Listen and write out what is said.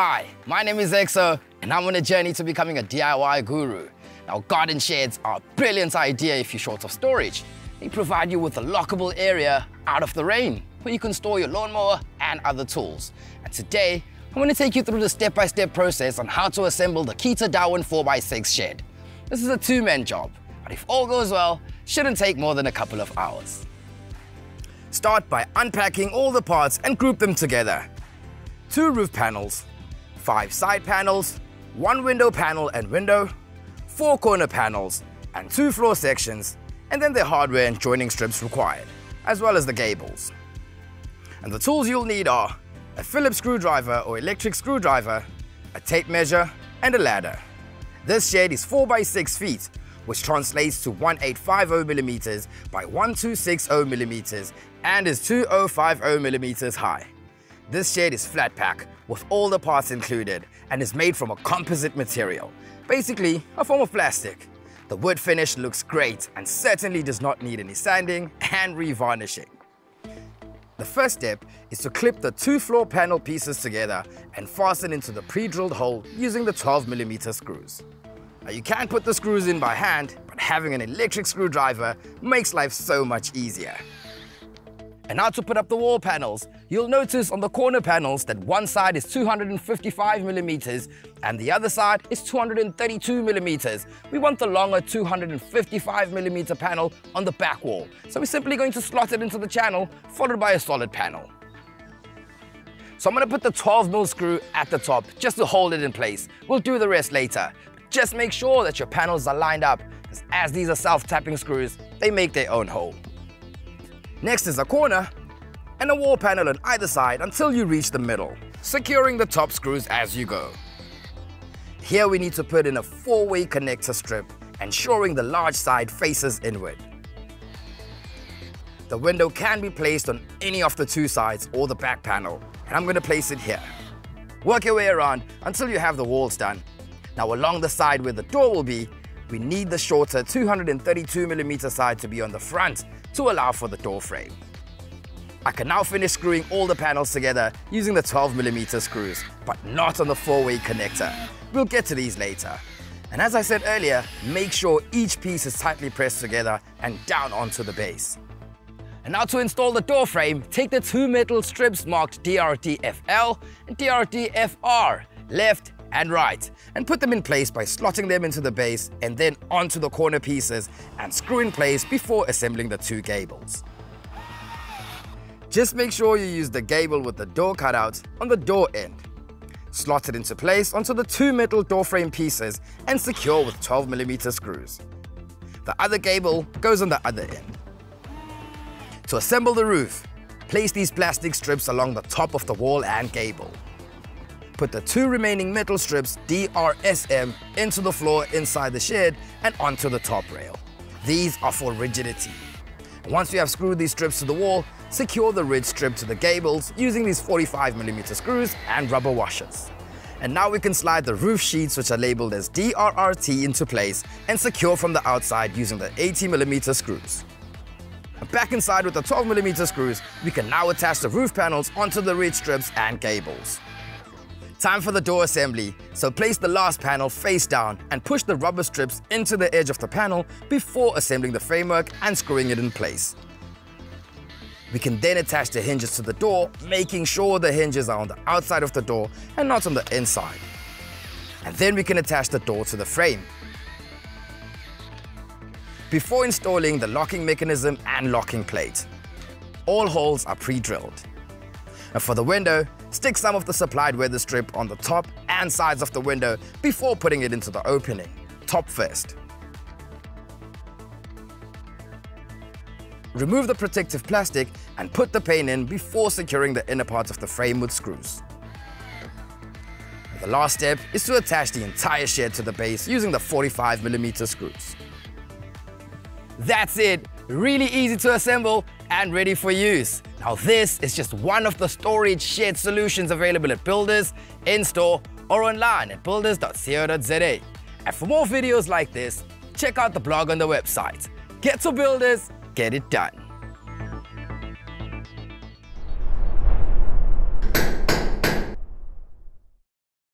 Hi, my name is XO, and I'm on a journey to becoming a DIY guru. Now, garden sheds are a brilliant idea if you're short of storage. They provide you with a lockable area out of the rain, where you can store your lawnmower and other tools. And today, I'm going to take you through the step-by-step -step process on how to assemble the Keter Darwin 4x6 shed. This is a two-man job, but if all goes well, shouldn't take more than a couple of hours. Start by unpacking all the parts and group them together. Two roof panels, five side panels, one window panel and window, four corner panels, and two floor sections, and then the hardware and joining strips required, as well as the gables. And the tools you'll need are a Phillips screwdriver or electric screwdriver, a tape measure, and a ladder. This shed is 4 by 6 feet, which translates to 1850 millimeters by 1260 millimeters and is 2050 millimeters high. This shed is flat pack with all the parts included and is made from a composite material, basically a form of plastic. The wood finish looks great and certainly does not need any sanding and revarnishing. The first step is to clip the two floor panel pieces together and fasten into the pre-drilled hole using the 12mm screws. Now you can put the screws in by hand, but having an electric screwdriver makes life so much easier. And now to put up the wall panels. You'll notice on the corner panels that one side is 255 millimeters and the other side is 232 millimeters. We want the longer 255 millimeter panel on the back wall. So we're simply going to slot it into the channel, followed by a solid panel. So I'm gonna put the 12 mil screw at the top just to hold it in place. We'll do the rest later. Just make sure that your panels are lined up, as these are self-tapping screws, they make their own hole. Next is a corner and a wall panel on either side until you reach the middle, securing the top screws as you go. Here we need to put in a four-way connector strip, ensuring the large side faces inward. The window can be placed on any of the two sides or the back panel, and I'm going to place it here. Work your way around until you have the walls done. Now along the side where the door will be, we need the shorter 232mm side to be on the front to allow for the door frame. I can now finish screwing all the panels together using the 12mm screws, but not on the four-way connector. We'll get to these later. And as I said earlier, make sure each piece is tightly pressed together and down onto the base. And now to install the door frame, take the two metal strips marked DRT-FL and DRT-FR, left and right, and put them in place by slotting them into the base and then onto the corner pieces and screw in place before assembling the two gables. Just make sure you use the gable with the door cutout on the door end. Slot it into place onto the two metal door frame pieces and secure with 12mm screws. The other gable goes on the other end. To assemble the roof, place these plastic strips along the top of the wall and gable. Put the two remaining metal strips DRSM into the floor inside the shed and onto the top rail. These are for rigidity. Once you have screwed these strips to the wall, secure the ridge strip to the gables using these 45mm screws and rubber washers. And now we can slide the roof sheets which are labeled as DRRT into place and secure from the outside using the 80mm screws. Back inside with the 12mm screws, we can now attach the roof panels onto the ridge strips and gables. Time for the door assembly, so place the last panel face down and push the rubber strips into the edge of the panel before assembling the framework and screwing it in place. We can then attach the hinges to the door, making sure the hinges are on the outside of the door and not on the inside. And then we can attach the door to the frame. Before installing the locking mechanism and locking plate, all holes are pre-drilled. And for the window, stick some of the supplied weather strip on the top and sides of the window before putting it into the opening, top first. Remove the protective plastic and put the pane in before securing the inner part of the frame with screws. The last step is to attach the entire shed to the base using the 45mm screws. That's it! Really easy to assemble and ready for use. Now this is just one of the storage shed solutions available at Builders, in-store or online at builders.co.za. And for more videos like this, check out the blog on the website. Get to Builders, get it done.